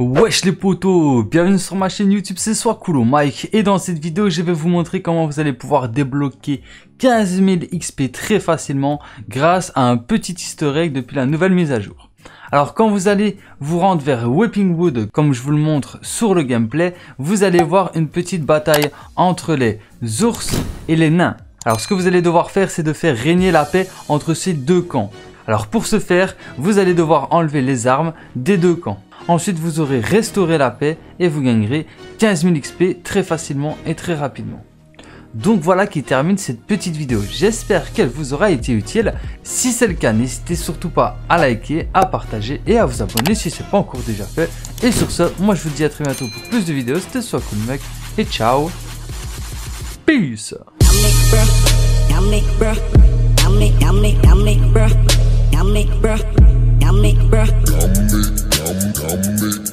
Wesh les potos, bienvenue sur ma chaîne YouTube, c'est Coolo Mike et dans cette vidéo je vais vous montrer comment vous allez pouvoir débloquer 15 000 XP très facilement grâce à un petit easter egg depuis la nouvelle mise à jour. Alors quand vous allez vous rendre vers Whipping Wood comme je vous le montre sur le gameplay, vous allez voir une petite bataille entre les ours et les nains. Alors ce que vous allez devoir faire c'est de faire régner la paix entre ces deux camps. Alors pour ce faire, vous allez devoir enlever les armes des deux camps. Ensuite, vous aurez restauré la paix et vous gagnerez 15 000 XP très facilement et très rapidement. Donc voilà qui termine cette petite vidéo. J'espère qu'elle vous aura été utile. Si c'est le cas, n'hésitez surtout pas à liker, à partager et à vous abonner si ce n'est pas encore déjà fait. Et sur ce, moi je vous dis à très bientôt pour plus de vidéos. C'était soit cool mec et ciao. Peace. make